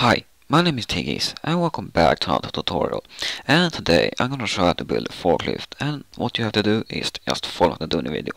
Hi, my name is Tiggis and welcome back to another tutorial and today I'm gonna show how to build a forklift and what you have to do is just follow the Dooney video.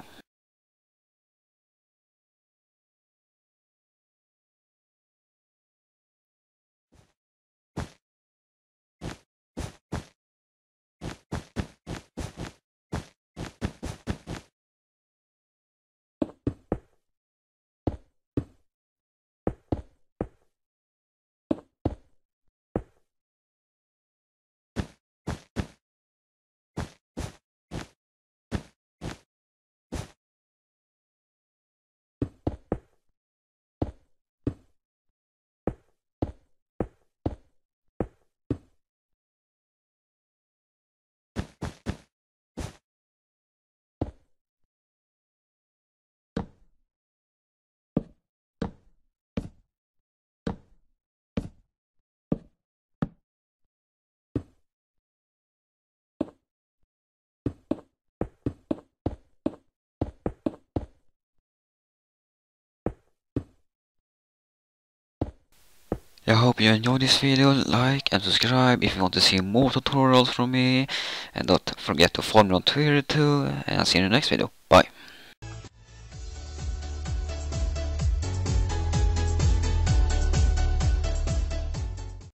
I hope you enjoyed this video, like and subscribe if you want to see more tutorials from me and don't forget to follow me on Twitter too and I'll see you in the next video. Bye!